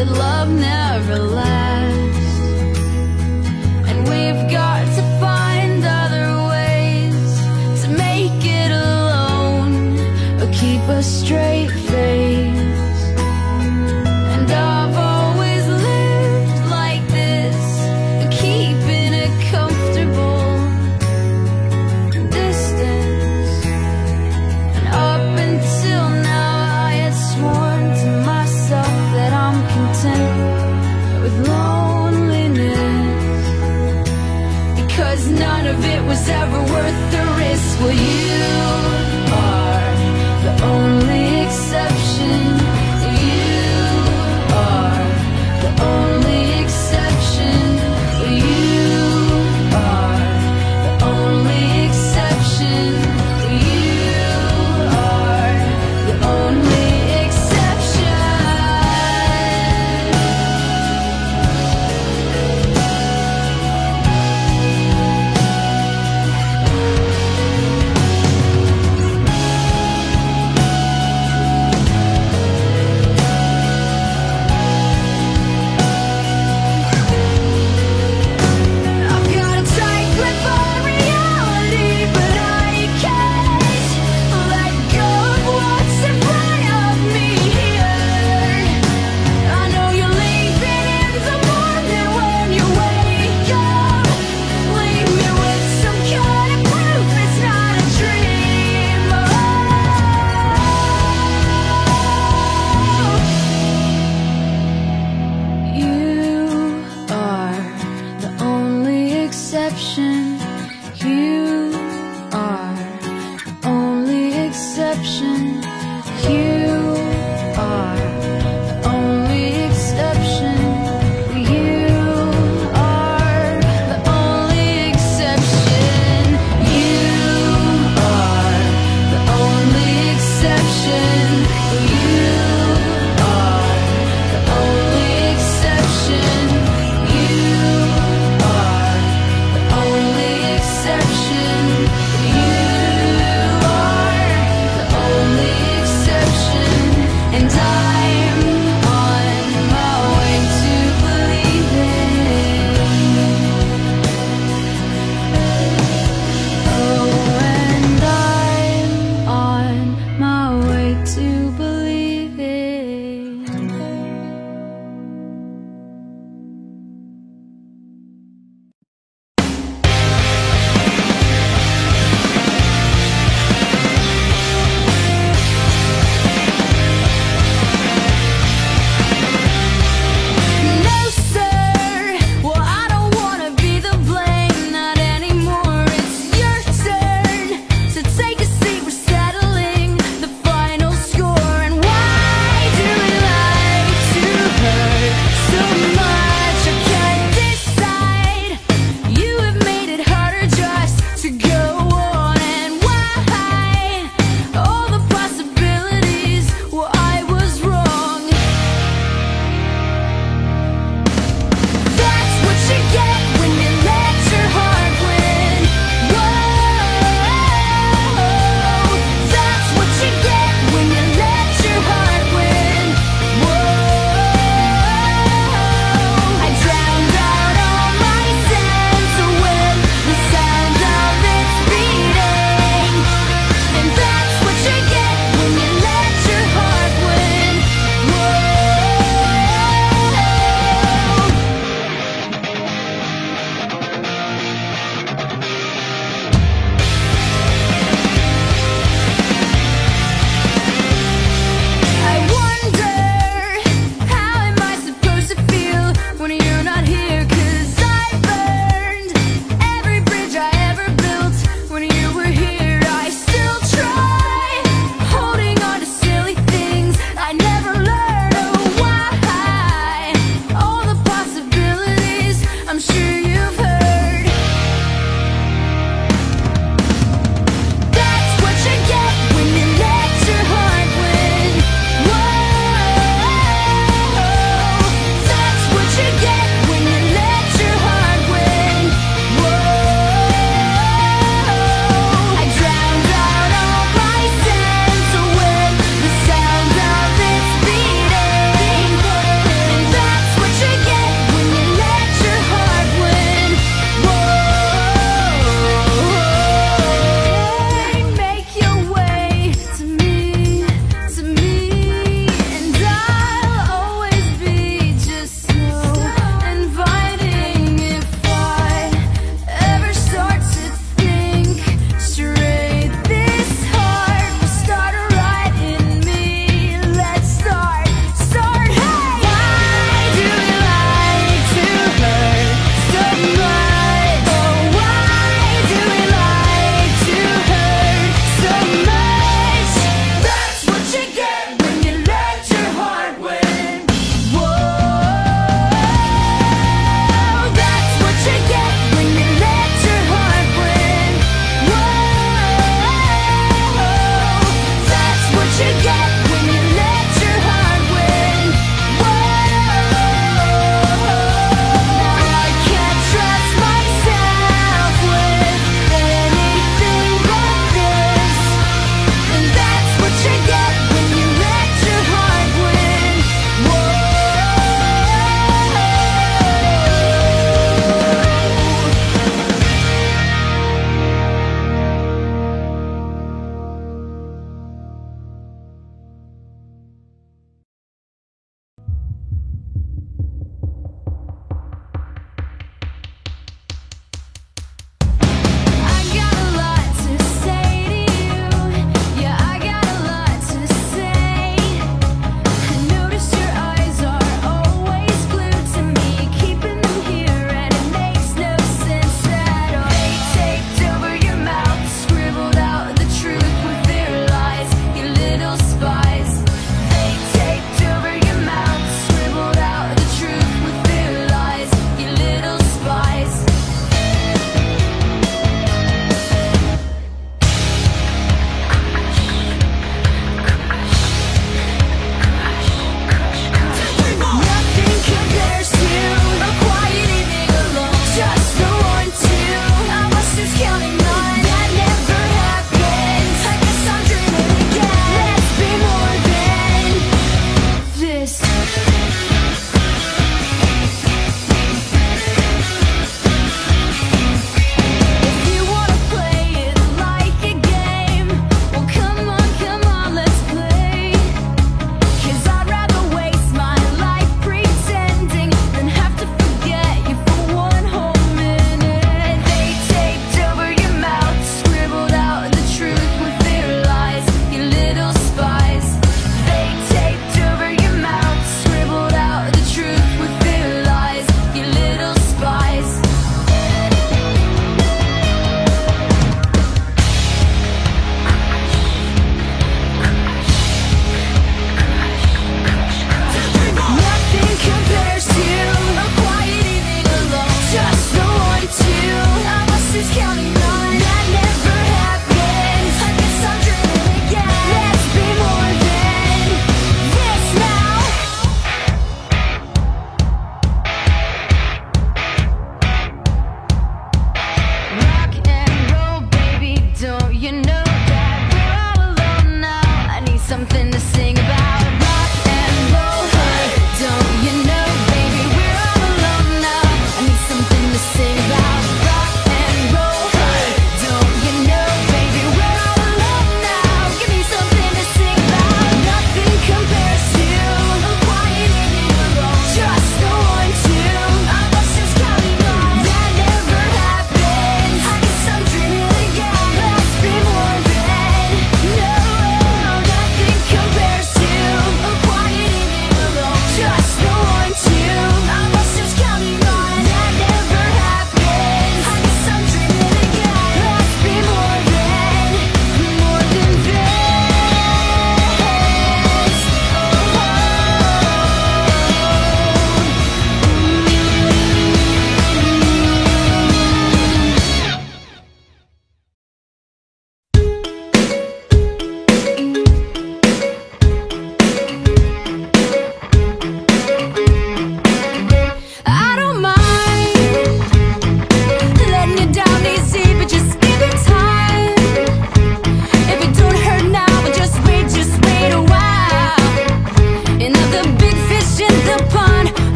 that love never lasts.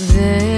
Then